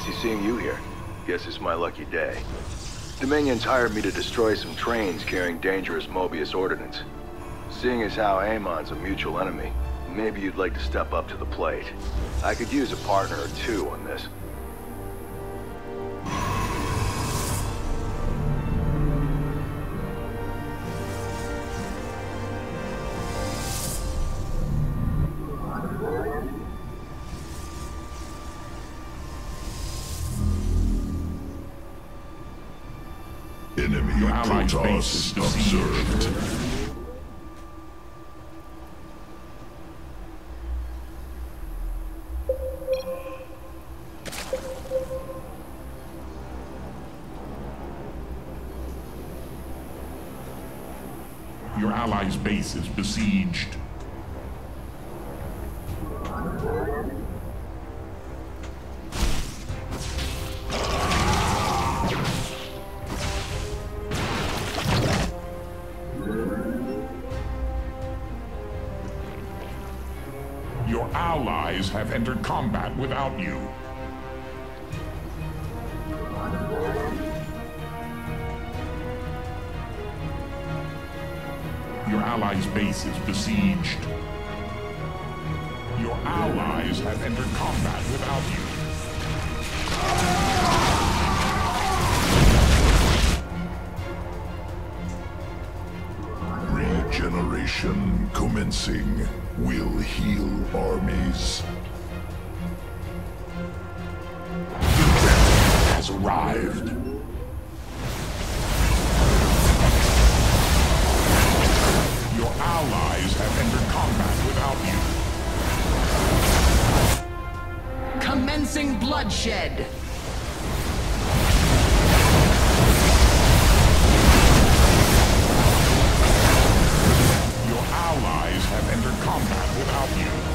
Fancy seeing you here. Guess it's my lucky day. Dominion's hired me to destroy some trains carrying dangerous Mobius ordnance. Seeing as how Amon's a mutual enemy, maybe you'd like to step up to the plate. I could use a partner or two on this. Enemy base Protoss observed. Your allies' base is besieged. Allies have entered combat without you. Your allies' base is besieged. Your allies have entered combat without you. Regeneration commencing will heal armies. Has arrived. Your allies have entered combat without you. Commencing bloodshed. Without you.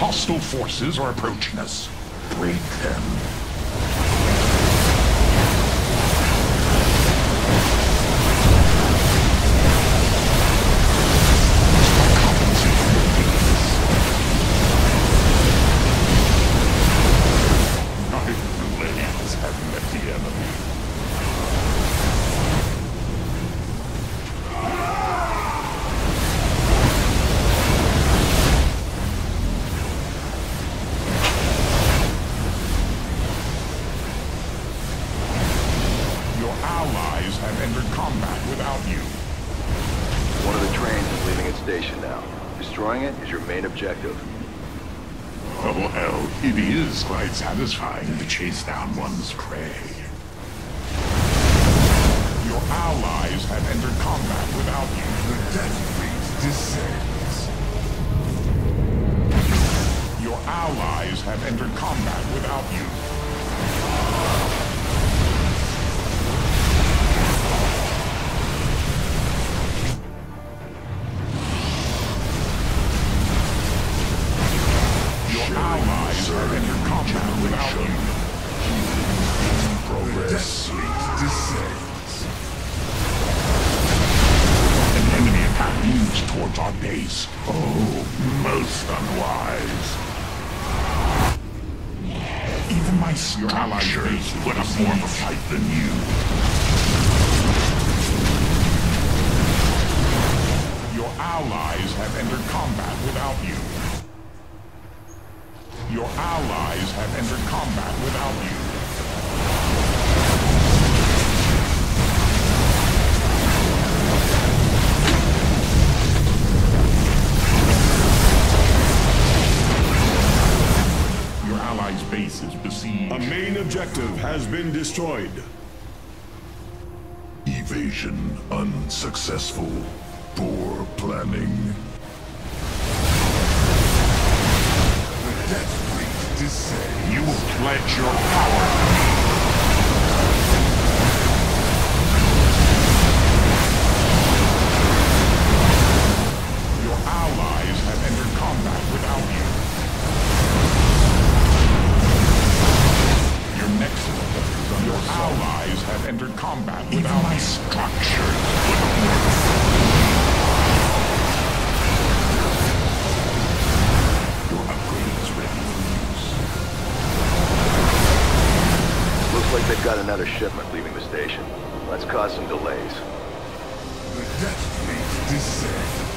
Hostile forces are approaching us. Break them. Entered combat without you. One of the trains is leaving its station now. Destroying it is your main objective. Oh, well, it is quite satisfying to chase down one's prey. Your allies have entered combat without you. The Death Fleet descends. Your allies have entered combat without you. Oh, most unwise. Even my your allies' put up more of a fight than you. Your allies have entered combat without you. Your allies have entered combat without you. been destroyed. Evasion unsuccessful. Poor planning. The death. You won't your power got another shipment leaving the station. Let's cause some delays. The death fleet descends.